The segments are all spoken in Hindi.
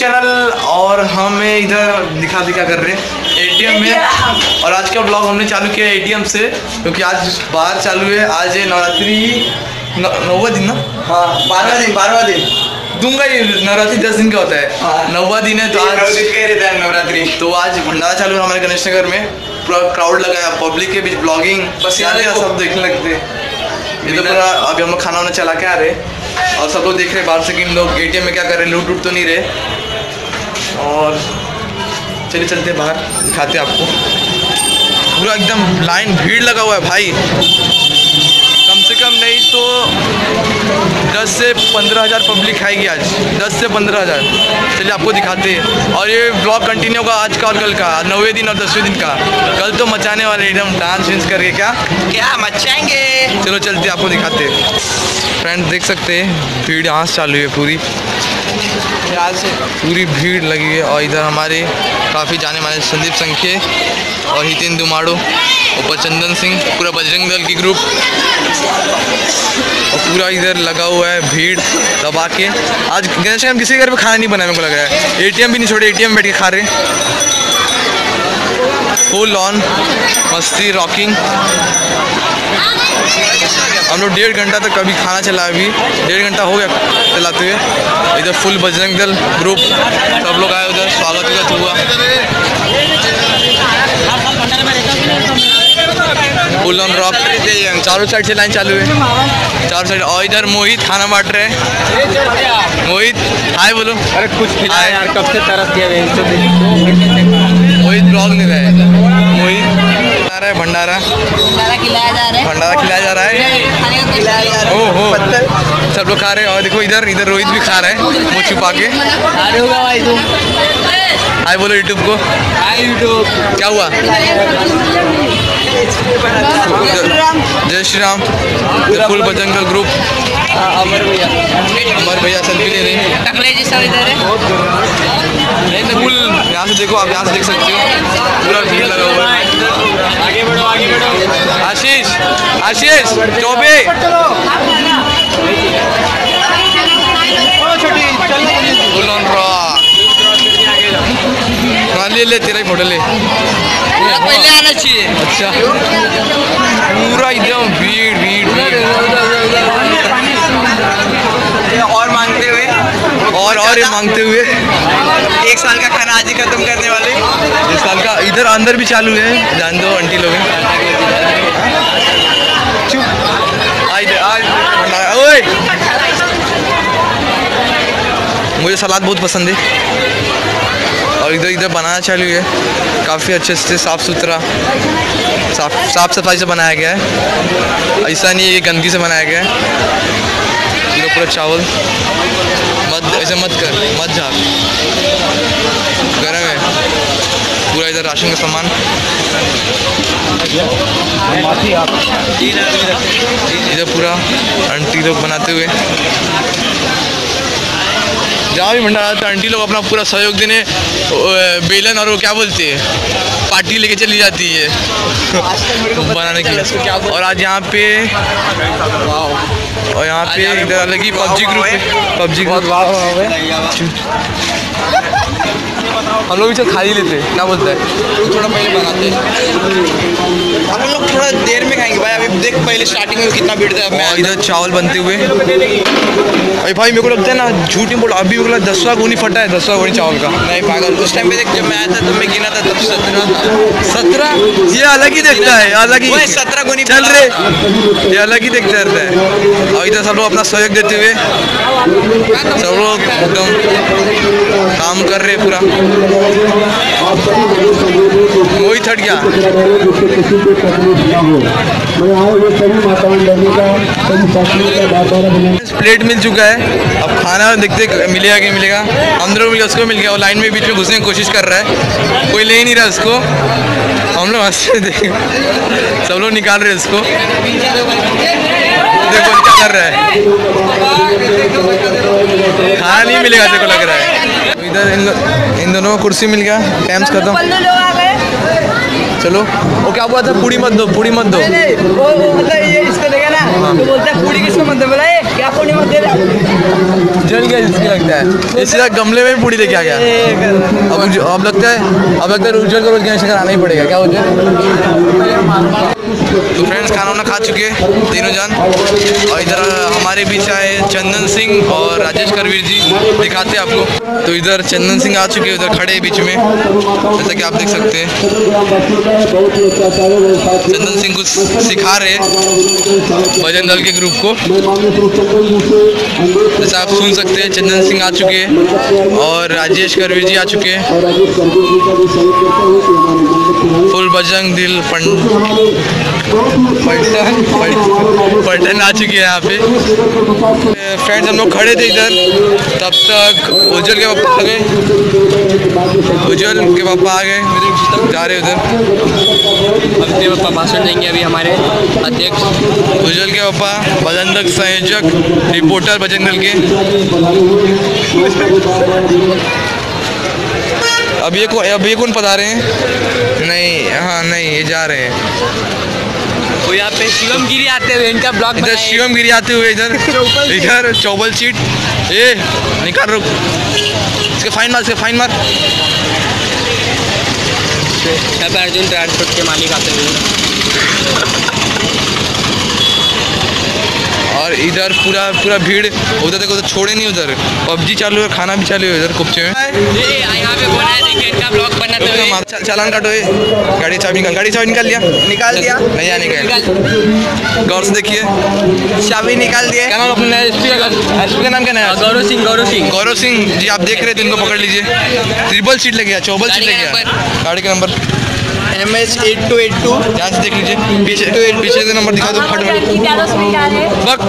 चैनल और हमें इधर दिखा दिखा कर रहे हैं एटीएम में। और आज का ब्लॉग हमने चालू किया एटीएम से क्योंकि आज बाहर चालू है। आज है नवरात्रि नौवा दिन ना? हाँ बारहवा दिन बारहवा दिन। दूँगा ये नवरात्रि दस दिन का होता है। हाँ। नौवा दिन है तो आज नवरात्रि तो आज भंडारा चालू है हमारे गणेश नगर में। पूरा क्राउड लगा है पब्लिक के बीच ब्लॉगिंग बस यहाँ देखो। सब देखने लगते ये तो पूरा अभी हम लोग खाना वाना चला के आ रहे और सब लोग देख रहे हैं बाहर से कि इन लोग एटीएम में क्या कर रहे हैं लूट लूट तो नहीं रहे। और चलिए चलते बाहर दिखाते आपको। पूरा एकदम लाइन भीड़ लगा हुआ है भाई। कम से कम नहीं तो दस से पंद्रह हज़ार पब्लिक आएगी आज। दस से पंद्रह हज़ार। चलिए आपको दिखाते हैं। और ये ब्लॉग कंटिन्यू होगा आज का और कल का नौवे दिन और दसवें दिन का। कल तो मचाने वाले एकदम डांस वेंस करके क्या? क्या मचाएँगे? चलो चलते आपको दिखाते हैं। फ्रेंड देख सकते हैं। भीड़ यहाँ से चालू है पूरी। यहाँ से पूरी भीड़ लगी है और इधर हमारे काफ़ी जाने माने संदीप संखे और हितेन दुमाड़ो ऊपर चंदन सिंह, पूरा बजरंग दल की ग्रुप और पूरा इधर लगा हुआ है भीड़ दबा के। आज गणेश किसी घर पे खाना नहीं बनाया मेरे को लग रहा है। एटीएम भी नहीं छोड़े एटीएम बैठ के खा रहे फुल ऑन मस्ती रॉकिंग हम लोग डेढ़ घंटा तक कभी खाना चला अभी। डेढ़ घंटा हो गया चलाते हुए। इधर फुल बजरंग दल ग्रुप सब लोग आए उधर स्वागत उगत हुआ। फुल ऑन रॉक चारों साइड से लाइन चालू है चारों साइड और इधर मोहित खाना बांट रहे हैं। मोहित हाय बोलो। अरे कुछ खिलाया यार कब से तरस मोहित ब्लॉग ले रहा है। मोहित आ रहा है भंडारा। खाना खिलाया जा रहा है। भंडारा खिलाया जा रहा है? खाने को खिलाया जा रहा ओ हो सब लोग खा रहे हैं। और देखो इधर इधर रोहित भी खा रहा है। मुँह छुपा के। अरे होगा हाय बोलो यूट्यूब को। हाय यूट्यूब क्या हुआ? जय श्री राम। फुल बजरंगल ग्रुप। अमर भैया। हमारे भैया सेल्फी ले रहे हैं। टकले जी सब इधर है। फुल यहाँ से देखो आप यहाँ से देख सकते हो। पूरा भीड़ लगा हुआ है। आगे बढ़ो आगे बढ़ो। आशीष आशीष चौबे। हाँ ले ले तेरा ही फ़ोटो ले। पहले आना चाहिए। अच्छा। पूरा एकदम भीड़ भीड़ भीड़ और मांगते हुए और मांगते हुए एक साल का खाना आज ही खत्म करने वाले। इस साल का इधर अंदर भी चालू है। जान दो, आंटी लोग मुझे सलाद बहुत पसंद है। और इधर इधर बनाना चालू है। काफ़ी अच्छे से साफ़ सुथरा, साफ़ साफ़ सफ़ाई से बनाया गया है। ऐसा नहीं है गंदगी से बनाया गया है। पूरा चावल। ऐसे मत कर, मत झाक। गर्म है। पूरा इधर राशन का सामान। इधर पूरा आंटी लोग बनाते हुए। जहाँ भी भंडारा है, आंटी लोग अपना पूरा सहयोग देने बेलन और वो क्या बोलते है? पार्टी लेके चली जाती है। बनाने के लिए। और आज यहाँ पे और यहाँ पे इधर अलग ही पबजी ग्रुप है। पबजी बहुत हम लोग भी चल खा ही लेते हैं। क्या बोलता है? थोड़ा पहले बनाते हैं। पहले स्टार्टिंग में कितना भीड़ था? मैं और इधर चावल बनते हुए। अरे भाई मेरे को लगता है ना झूठ नहीं बोला अभी मेरे को दसवा गोनी फटा है दसवा गोनी चावल का। नहीं पागल उस टाइम पे देख जब मैं आया था तब मैं गिना था तब सत्रह। था सत्रह? ये अलग ही देखता है अलग ही। सत्रह गुनी चल रे। ये अलग ही देखता रहता है। और इधर सब लोग अपना सहयोग देते हुए। सब लोग एकदम काम कर रहे हैं मोहित हट गया प्लेट मिल चुका है। अब खाना देखते मिलेगा कि मिलेगा। हम लोग उसको मिल गया। और लाइन में बीच में घुसने की कोशिश कर रहा है। कोई ले ही नहीं रहा उसको। हम लोग हंस रहे थे सब लोग निकाल रहे हैं उसको। देखो, क्या कर रहा है। खाना नहीं मिलेगा, देखो लग रहा है। इधर इन, इन दोनों को कुर्सी मिल गया। टाइम्स खत्म। लोग चलो। वो क्या हुआ था? पूड़ी मत दो पूड़ी मत दो। नहीं वो वो मतलब ये इसको देगा ना तो बोलता है पूरी किसको मत दे? बोला क्या पूरी मत दे रहा जल गया जिसके लगता है। इसी तरह गमले में भी पूड़ी लेके आ गया। अब अब लगता है अब लगता है उज्जवल को रोज गणेश आना ही पड़ेगा। क्या उज्जवल तो खाना खा चुके हैं, तीनों जान। और इधर हमारे बीच आए चंदन सिंह और राजेश करवीर जी, दिखाते हैं आपको। तो इधर चंदन सिंह आ चुके हैं, उधर खड़े बीच में। जैसा कि आप देख सकते हैं। चंदन सिंह कुछ सिखा रहे भजन दल के ग्रुप को। जैसा आप सुन सकते हैं, चंदन सिंह आ चुके हैं और राजेश करवीर जी आ चुके हैं। फुल बजरंग दिल पंड पलटन आ चुकी है यहाँ पे। फ्रेंड्स हम लोग खड़े थे इधर। तब तक उज्जवल के पापा आ गए। उज्जवल के पापा आ गए। जा रहे उधर। अपने पापा भाषण देंगे अभी हमारे अध्यक्ष। उज्जवल के पापा बजंदक संयोजक रिपोर्टर बजरंग दल के। अब ये कौन अब ये कौन पढ़ा रहे हैं? नहीं हाँ नहीं ये जा रहे हैं। वो यहाँ पे शिवम गिरी आते हुए इनका ब्लॉक इधर शिवम गिरी आते हुए इधर। इधर चौबल सीट। ए निकाल रुक। इसके फाइन मार इसके फाइन मार यहाँ पे अर्जुन ट्रांसपोर्ट के मालिक आते हुए और इधर पूरा पूरा भीड़ उधर देखो उधर छोड़े नहीं उधर। पबजी चालू है खाना भी चालू है उधर कुपचे में है बनाते हुए चालान काटो ये। गाड़ी चाबी निकाल गाड़ी चाबी निकाल लिया। निकाल दिया। नहीं यहाँ निकाल। गौर से देखिए। चाबी निकाल दिए। क्या नाम अपने? एस पी का नाम क्या है गौरव सिंह गौरव सिंह। गौरव सिंह। जी आप देख रहे थे इनको पकड़ लीजिए। ट्रिपल सीट लग गया चौबल सीट लग गया। गाड़ी का number M H eight two eight two ध्यान से देख लीजिए। पीछे पीछे से नंबर दिखा दो फट फट बक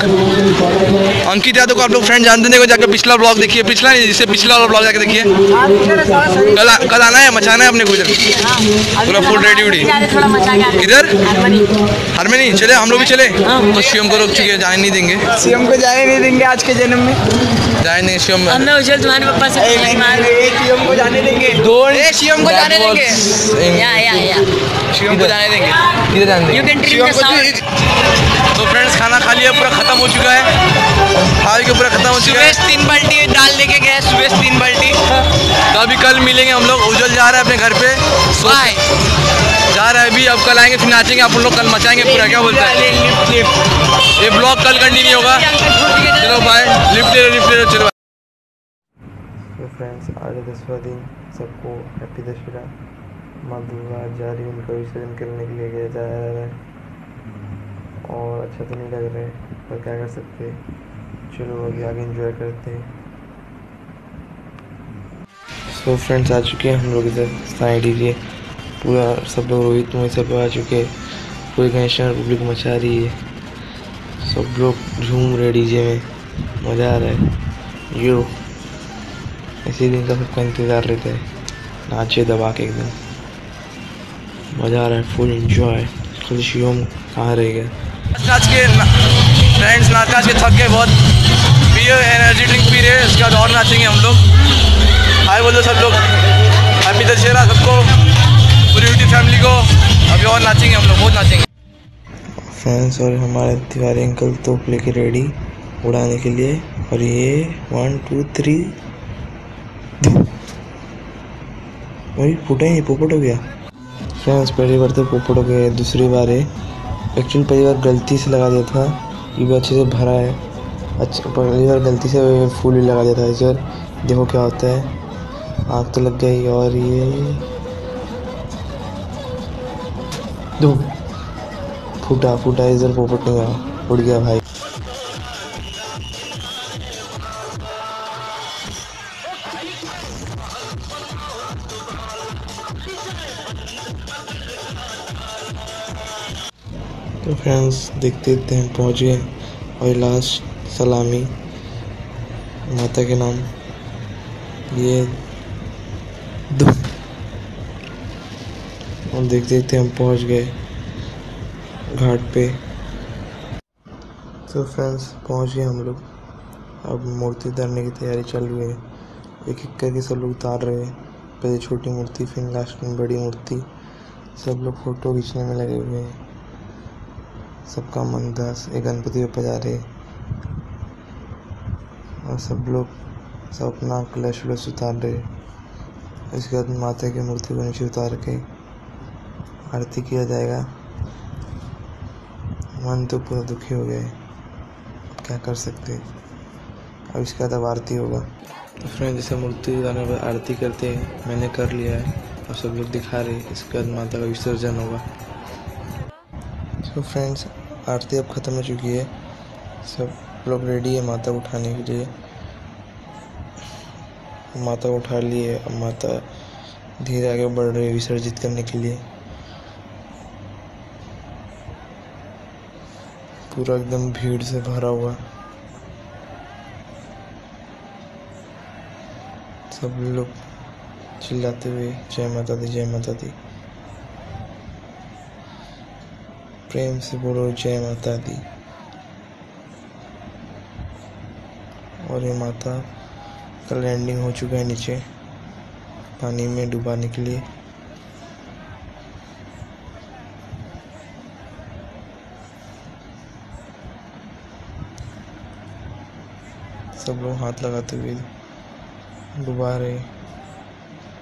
अंकित यादव को आप लोग फ्रेंड जानते नहीं जाकर पिछला ब्लॉग देखिए। पिछला नहीं जिससे पिछला वाला ब्लॉग जाकर देखिए। कल कल आना है मचाना है अपने को इधर। पूरा full ready उड़ी। किधर? हारमोनी। चले हम लोग भी चले। तो शिवम को रोक चुके हैं जाने नहीं देंगे। सीएम को जाने नहीं देंगे आज के जन्म में। जाए नहीं शिवम हमने उज्जवल तुम्हारे पापा से नहीं, नहीं, सीएम को जाने देंगे। ए, सीएम को जाने देंगे। या या। को जाने देंगे। किधर जाने देंगे। यू कैन ड्रीम तो फ्रेंड्स खाना खा लिया पूरा खत्म हो चुका है। खा के पूरा खत्म हो चुका है। तीन बाल्टी डाल लेके गए सुबह तीन बाल्टी। तो अभी कल मिलेंगे हम लोग। उज्जवल जा रहा है अपने घर पे। सो बाय जा रहा है अभी अब कल आएँगे फिर नाचेंगे। आप लोग कल मचाएँगे पूरा क्या बोलते हैं? ये ब्लॉग कल कंटिन्यू होगा। चलो बाय लिफ्ट ले लो। लिफ्ट ले लो चलो फ्रेंड्स आज दसवा दिन। सबको हैप्पी दशहरा। माँ दुर्गा जा रही है उनका विसर्जन करने के लिए गया जा रहा है। और अच्छा तो नहीं लग रहा है, पर क्या कर सकते चलो अभी आगे एंजॉय करते हैं। सो फ्रेंड्स आ चुके हैं हम लोग इधर। साइड लिए पूरा सब लोग रोहित, मोहित सब आ चुके हैं। पूरी गणेश रिपब्लिक मचा रही है। सब लोग झूम रहे डीजे में। मज़ा आ रहा है। यो, इसी दिन का सबका इंतज़ार रहता है। नाचे, दबा के एकदम। मज़ा आ रहा है फुल एंजॉय कल शिवम कहाँ रह गया नाच के फ्रेंड्स नाच नाच के थक गए बहुत. पिए एनर्जी ड्रिंक पी रहे हैं उसके बाद और नाचेंगे हम लोग. हाय बोलो सब लोग. हैप्पी दशहरा सबको. पूरी यूटी फैमिली को. अभी और नाचेंगे हम लोग बहुत नाचेंगे. फ्रेंड्स और हमारे तिवारी अंकल तोप लेके रेडी उड़ाने के लिए. और ये वन टू थ्री वही फूटा ही पोपट हो गया. फ्रेंड्स, पहली बार तो पोपट हो गया दूसरी बार है। एक्चुअली पहली बार गलती से लगा दिया था, ये भी अच्छे से भरा है। अच्छा पहली बार गलती से फूल ही लगा दिया था इस बार देखो क्या होता है। आग तो लग गई और ये दो फूटा फूटा, इधर पोपट नहीं गया उड़ गया भाई। तो फ्रेंड्स देखते देखते हम पहुँच गए और लास्ट सलामी, माता के नाम। ये दो। और देखते देखते हम पहुँच गए घाट पे। तो फ्रेंड्स पहुँच गए हम लोग। अब मूर्ति उतारने की तैयारी चल रही है। एक एक करके सब लोग उतार रहे हैं। पहले छोटी मूर्ति, फिर लास्ट में बड़ी मूर्ति। सब लोग फ़ोटो खींचने में लगे हुए हैं। सबका मन दास एक गणपति बप्पा जा रहे। और सब लोग, सब अपना कलश वलश उतार रहे। इसके बाद माता की मूर्ति को नीचे उतार के आरती किया जाएगा। मन तो पूरा दुखी हो गया क्या कर सकते अब इसके बाद अब आरती होगा। तो फ्रेंड जैसे मूर्ति उतारने पर आरती करते हैं, मैंने कर लिया है। और सब लोग दिखा रहे इसके बाद माता का विसर्जन होगा। तो फ्रेंड्स आरती अब ख़त्म हो चुकी है। सब लोग रेडी है माता को उठाने के लिए। माता को उठा लिए अब माता धीरे आगे बढ़ रही है विसर्जित करने के लिए। पूरा एकदम भीड़ से भरा हुआ। सब लोग चिल्लाते हुए, जय माता दी, जय माता दी। प्रेम से बोलो जय माता दी। और ये माता का लैंडिंग हो चुका है नीचे, पानी में डुबाने के लिए। सब लोग हाथ लगाते हुए डुबा रहे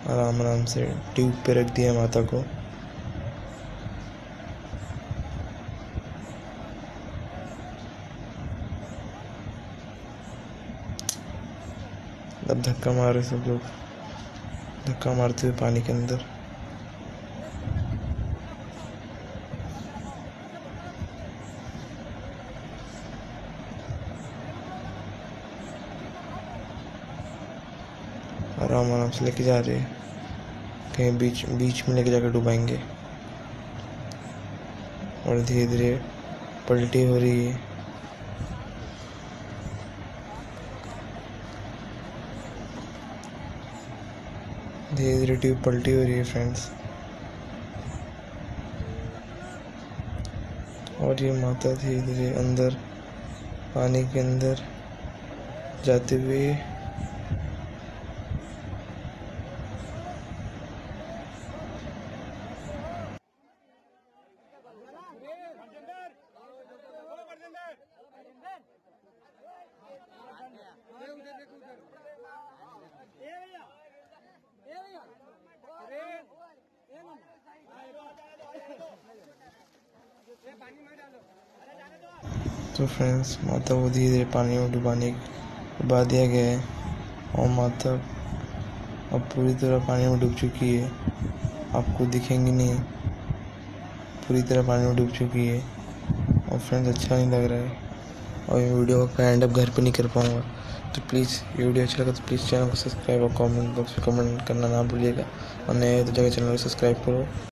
आराम आराम से ट्यूब पे रख दिया माता को। अब धक्का मार रहे सब लोग। धक्का मारते हुए पानी के अंदर। आराम आराम से लेके जा रहे हैं। कहीं बीच बीच में लेके जाकर डुबाएँगे। और धीरे धीरे पलटी हो रही है। धीरे धीरे ट्यूब पलटी हो रही है फ्रेंड्स और ये माता धीरे धीरे अंदर, पानी के अंदर जाते हुए तो फ्रेंड्स, माता को धीरे धीरे पानी में डुबाने डुबा दिया गया है। और माता अब पूरी तरह पानी में डूब चुकी है। आपको दिखेंगी नहीं। पूरी तरह पानी में डूब चुकी है। और फ्रेंड्स अच्छा नहीं लग रहा है। और ये वीडियो का एंड अब घर पे नहीं कर पाऊँगा। तो प्लीज़ ये वीडियो अच्छा लगा तो प्लीज़ चैनल को सब्सक्राइब और कमेंट बॉक्स में कमेंट करना ना भूलिएगा। और नए तो जगह चैनल को सब्सक्राइब करो।